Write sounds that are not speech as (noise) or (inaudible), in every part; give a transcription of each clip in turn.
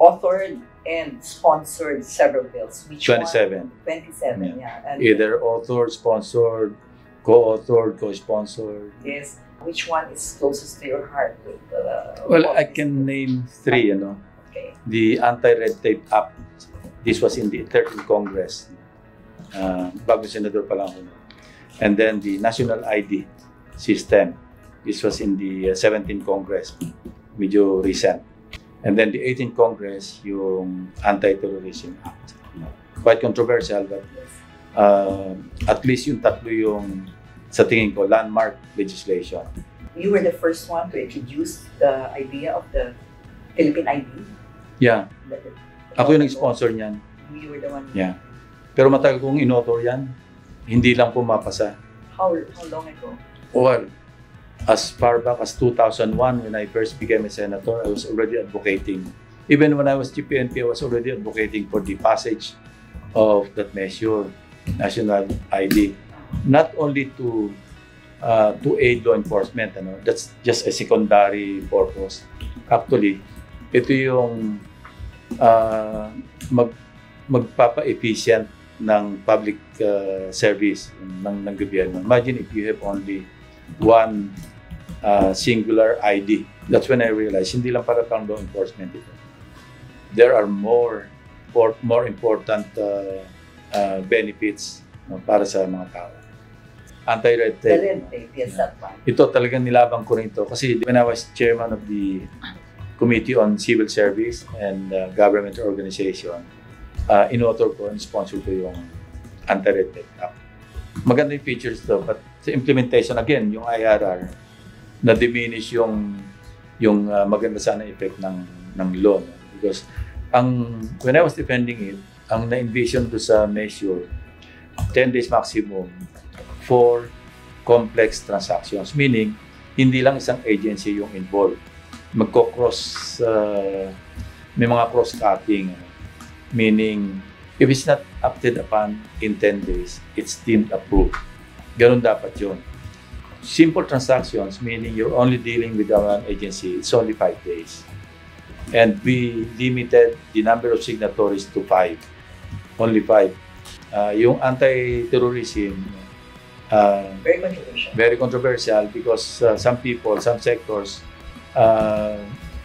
authored and sponsored several bills. Which 27. One? 27, yeah. Yeah. And Either author, sponsored, co-authored, co-sponsored. Yes. Which one is closest to your heart? With, uh, Well, I can name three, you know. Okay. The Anti-Red Tape Act. This was in the 13th Congress. Uh, bago senador pa lang ako. And then the National ID System. This was in the uh, 17th Congress. Medyo recent. And then the 18th Congress, yung Anti-Terrorism Act. Quite controversial, but uh, at least yung tatlo yung sa tingin ko, landmark legislation. You were the first one to introduce the idea of the Philippine ID. Yeah, The- the- ako yung nag-sponsor niyan. You were the one. Yeah. Pero matagal kong inauthor yan, hindi lang pumapasa. How, how long ago? Well, as far back as 2001, when I first became a senator, I was already advocating. Even when I was GPNP, I was already advocating for the passage of that measure, national ID. Not only to uh, to aid law enforcement, ano, that's just a secondary purpose. Actually, ito yung uh, mag, magpapa-efficient ng public uh, service ng, ng gobyerno. Imagine if you have only one uh, singular ID. That's when I realized, hindi lang para pang law enforcement ito. There are more for, more important uh, uh, benefits no, para sa mga tao. Anti-red The tape. red tape, yes, that one. Ito talagang nilabang ko rin ito kasi when I was chairman of the Committee on Civil Service and uh, Government Organization, uh, in-author ko and sponsor ko yung anti-red tape app. Maganda yung features to, but sa implementation, again, yung IRR, na-diminish yung yung uh, maganda sana effect ng ng law. Because ang when I was defending it, ang na-envision ko sa measure, 10 days maximum for complex transactions. Meaning, hindi lang isang agency yung involved. Magko-cross, uh, may mga cross-cutting. Meaning, if it's not acted upon in 10 days, it's deemed approved. Ganun dapat yun. Simple transactions, meaning you're only dealing with one agency, it's only 5 days. And we limited the number of signatories to 5. Only 5. Uh, yung anti-terrorism, uh, Very controversial. very controversial because uh, some people, some sectors uh,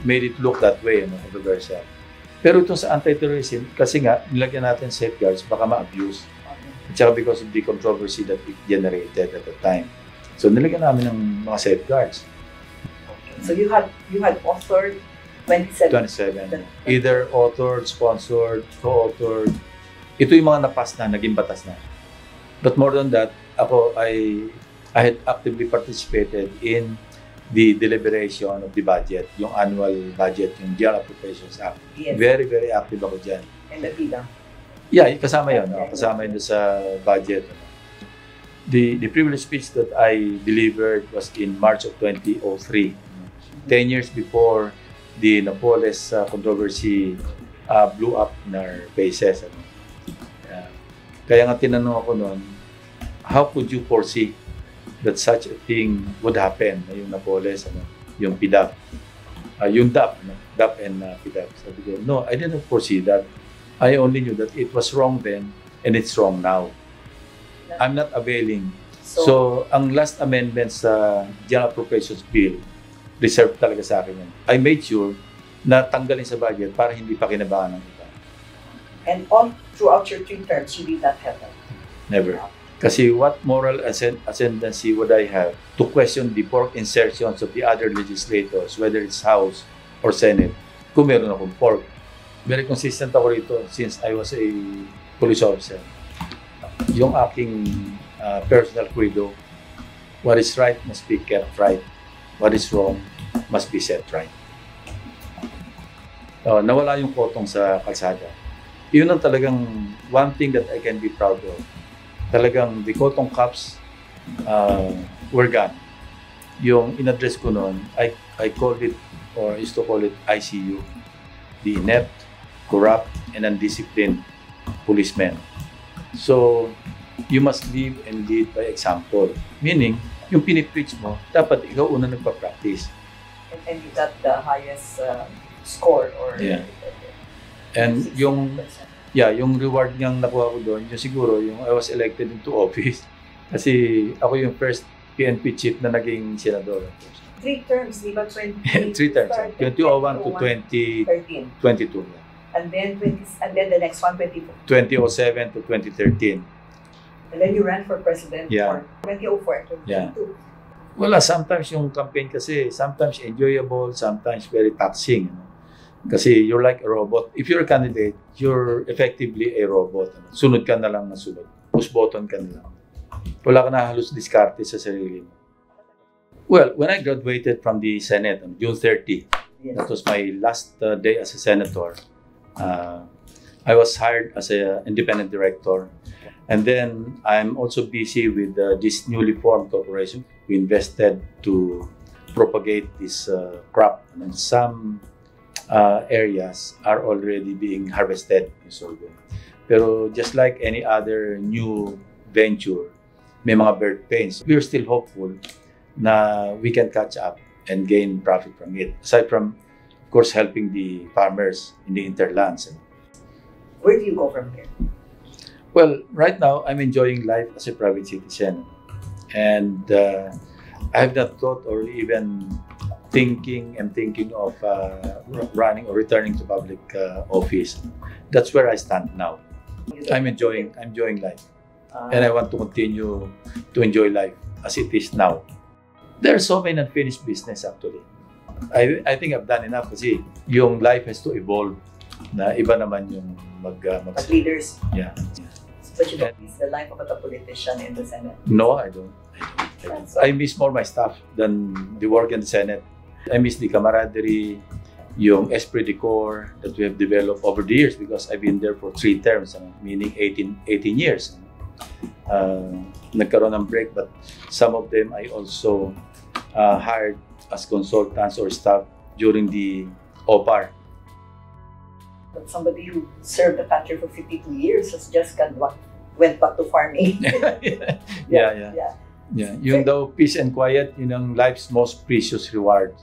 made it look that way, no, controversial. Pero itong sa anti-terrorism, kasi nga, nilagyan natin safeguards, baka ma-abuse. At saka because of the controversy that it generated at the time. So nilagyan namin ng mga safeguards. So you had you had authored 27. 27. Either authored, sponsored, co-authored. Ito yung mga napas na, naging batas na. But more than that, ako ay I had actively participated in the deliberation of the budget, yung annual budget, yung General Appropriations Act. Yes. Very, very active ako dyan. And bilang. Yeah, kasama yun. No? Kasama yun sa budget. The, the privilege speech that I delivered was in March of 2003. 10 years before the Napoles uh, controversy uh, blew up in our faces. Ano? Yeah. Kaya nga tinanong ako noon, how could you foresee that such a thing would happen? Yung Napoles, ano? yung PIDAP. Uh, yung DAP, ano? DAP and uh, PIDAP. Sabi ko, no, I didn't foresee that. I only knew that it was wrong then and it's wrong now. I'm not availing. So, So, ang last amendment sa General Appropriations Bill, reserved talaga sa akin yan. I made sure na tanggalin sa budget para hindi pa kinabahan ng iba. and all throughout your three terms, you did not have that. Never. Kasi what moral ascend- ascendancy would I have to question the pork insertions of the other legislators, whether it's House or Senate, kung meron akong pork? Very consistent ako rito since I was a police officer. Yung aking uh, personal credo, what is right must be kept right. What is wrong must be set right. Uh, nawala yung kotong sa kalsada. Yun ang talagang one thing that I can be proud of talagang the cotton cups uh, were gone. Yung in-address ko noon, I, I called it, or used to call it ICU, the inept, corrupt, and undisciplined policemen. So, you must live and lead by example. Meaning, yung pinipreach mo, dapat ikaw una nagpa-practice. And, and you got the highest uh, score or Yeah. And yung yeah, yung reward niyang nakuha ko doon, yung siguro yung I was elected into (laughs) office kasi ako yung first PNP chief na naging senador. Three terms, di ba? 20, (laughs) Three terms, started 2001 to 2013. 2022. And then 20, and then the next one, 20, 2007 to 2013. and then you ran for president Yeah. for 2004 and 2022. Yeah. Wala, sometimes yung campaign kasi, sometimes enjoyable, sometimes very taxing. you know. Kasi you're like a robot. If you're a candidate, you're effectively a robot. ano. Sunod ka na lang na sunod. Push button ka na lang. Wala ka na halos diskarte sa sarili mo. Well, when I graduated from the Senate on June 30, Yes. that was my last uh, day as a senator. Uh, I was hired as an independent director. And then I'm also busy with uh, this newly formed corporation. We invested to propagate this uh, crop. And some uh, areas are already being harvested in sorghum. Pero just like any other new venture, may mga bird pains. We're still hopeful na we can catch up and gain profit from it. Aside from, of course, helping the farmers in the interlands. Where do you go from here? Well, right now, I'm enjoying life as a private citizen. And uh, I have not thought or even thinking and thinking of uh, running or returning to public uh, office. That's where I stand now. I'm enjoying, I'm enjoying life. And I want to continue to enjoy life as it is now. There are so many unfinished business actually. I, I think I've done enough kasi yung life has to evolve na iba naman yung mag, uh, mag leaders, yeah. but you don't miss the life of a politician in the Senate. No. I don't. I, don't. I miss more my staff than the work in the Senate. I miss the camaraderie, yung esprit de corps that we have developed over the years because I've been there for three terms, ano, meaning 18, 18 years. Uh, nagkaroon ng break but some of them I also uh, hired as consultants or staff during the OPAR. But somebody who served the country for 52 years has just got went back to farming. (laughs) yeah, yeah. yeah. Yeah, yung daw peace and quiet, yun ang life's most precious reward.